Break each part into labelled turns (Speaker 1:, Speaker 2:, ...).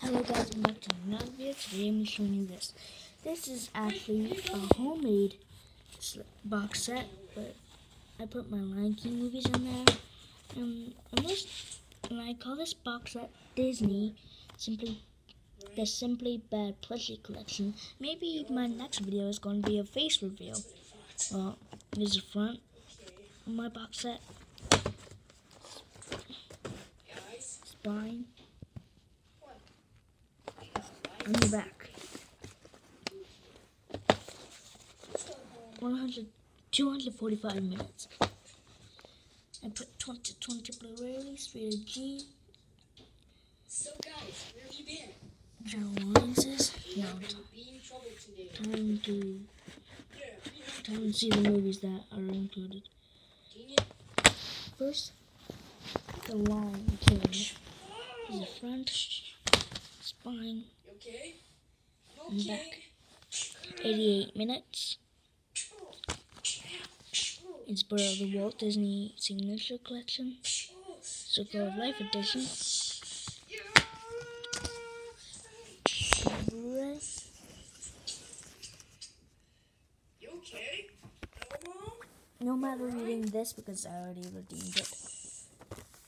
Speaker 1: Hello guys, welcome back to another video. Today I'm showing you this. This is actually a homemade box set, but I put my Lion King movies in there. Um, and this, and I call this box set Disney Simply the Simply Bad Plushie Collection. Maybe my next video is going to be a face reveal. Well, here's the front of my box set. Spine. On the back. 100, 245 minutes. I put 2020 Blu-rays, rated G,
Speaker 2: So guys, where have you been?
Speaker 1: Joe Lenses. Now,
Speaker 2: Gonna be in trouble today.
Speaker 1: time to
Speaker 2: Yeah, we have
Speaker 1: time to see the movies that are included. First, The Long. Is the front, spine,
Speaker 2: okay?
Speaker 1: I'm
Speaker 2: Okay.
Speaker 1: back. 88 minutes. It's part of the Walt Disney Signature Collection, Circle of Life Edition.
Speaker 2: You okay?
Speaker 1: No matter reading this because I already redeemed it.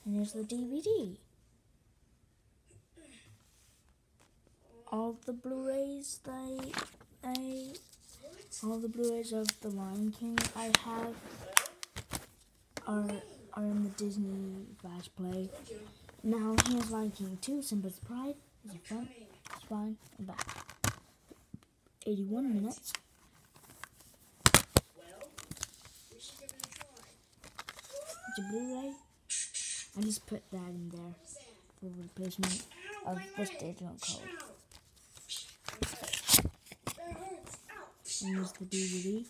Speaker 1: And here's the DVD. All the Blu-rays that I, all the Blu-rays of The Lion King I have are are in the Disney Fast Play. Now here's Lion King 2, Simba's Pride. Is the front, spine, and back. 81 minutes. It's a Blu-ray. I just put that in there for replacement of this digital code.
Speaker 2: That hurts. Ow.
Speaker 1: And here's the DVD.
Speaker 2: Ow. Someone's been
Speaker 1: I'll be right back.
Speaker 2: Makes sense to me.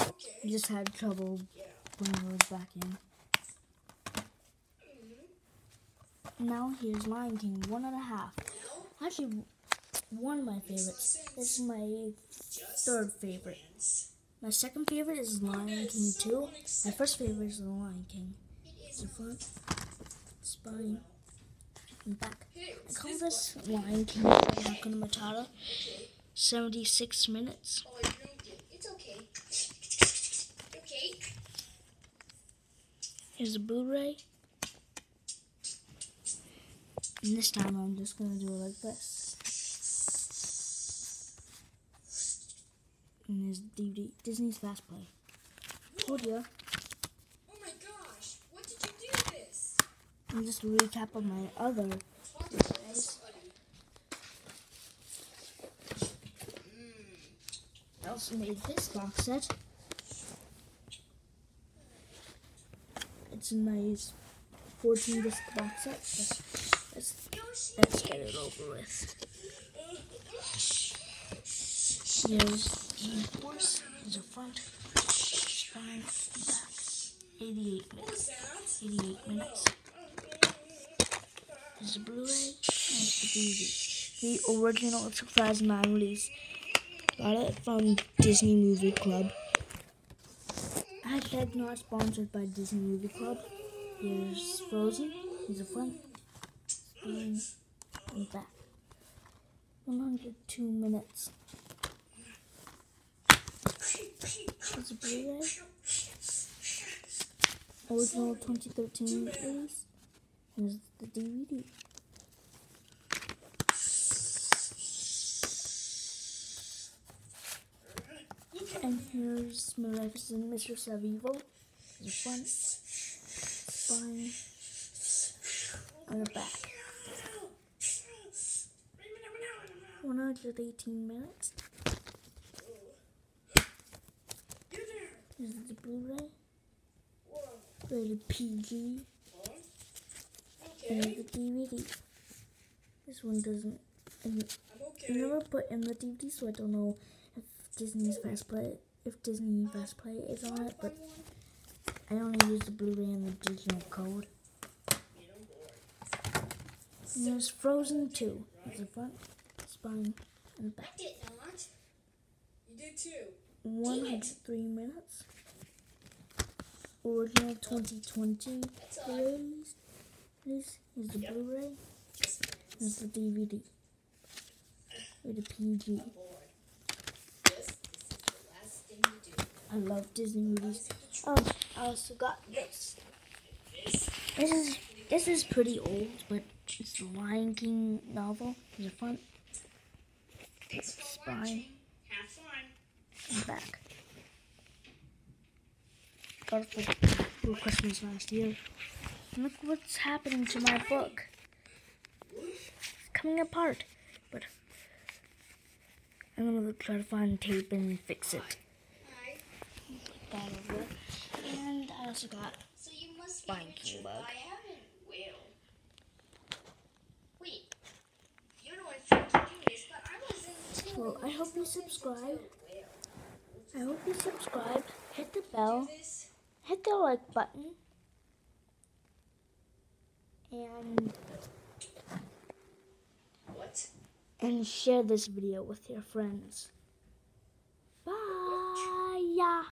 Speaker 2: Okay.
Speaker 1: I just had trouble putting those back in. Now here's Lion King, one and a half. Actually, one of my favorites. This is my third favorite. My second favorite is Lion King 2. My first favorite is The Lion King. It's the front, spine, and back. I call this Lion King Hakuna Matata. 76 minutes.
Speaker 2: Oh, you don't get It's okay. Okay.
Speaker 1: Here's the Blu-ray. And this time I'm just gonna do it like this. And there's the DVD, Disney's Fast Play. Told ya.
Speaker 2: Oh my gosh. What did you do this?
Speaker 1: And just a recap of my other Blu-rays. I also made this box set. It's a nice 14 disc box set. Let's, let's get it over with. Here's the horse, here's the front, and back. 88 minutes. 88 minutes. There's the Blu-ray and the DVD. The original 2009 release. Got it from Disney Movie Club. Hashtag not sponsored by Disney Movie Club. Here's Frozen. Here's the front, and back. 102 minutes. Here's the Blu-ray. Original 2013 release. Here's the DVD. And here's Maleficent Mistress of Evil. The front, spine, and the back. 118 minutes. This is the Blu-ray. Rated PG. And the DVD. This one doesn't.
Speaker 2: Okay.
Speaker 1: never put in the DVD, so I don't know if Disney's Fast Play, if Disney Fast Play is on it. But I only use the Blu-ray and the digital code. And there's Frozen 2. There's the front, spine, and
Speaker 2: I
Speaker 1: back.
Speaker 2: did not. You did too.
Speaker 1: 103 minutes. Original 2020 release. This is the. Blu-ray. This is the DVD. With a PG.
Speaker 2: bored. This, this is the last thing you do.
Speaker 1: I love Disney movies.
Speaker 2: Is it the truth?
Speaker 1: Oh, I also got this.
Speaker 2: This
Speaker 1: is this is pretty old, but it's the Lion King novel. There's a front
Speaker 2: Thanks
Speaker 1: Spine.
Speaker 2: watching. Fun.
Speaker 1: and back. Got it for, for Christmas last year. And look what's happening to my book. It's coming apart. But I'm gonna try to find tape and fix it.
Speaker 2: Hi.
Speaker 1: That over. And I also got
Speaker 2: So you must be
Speaker 1: Lion King bug.
Speaker 2: I haven't. Will. Wait. You're the one trying to do but I wasn't. too.
Speaker 1: Well, I hope you
Speaker 2: It's okay
Speaker 1: subscribe. I hope you subscribe, hit the bell, hit the like button, and
Speaker 2: What?
Speaker 1: and share this video with your friends. Bye.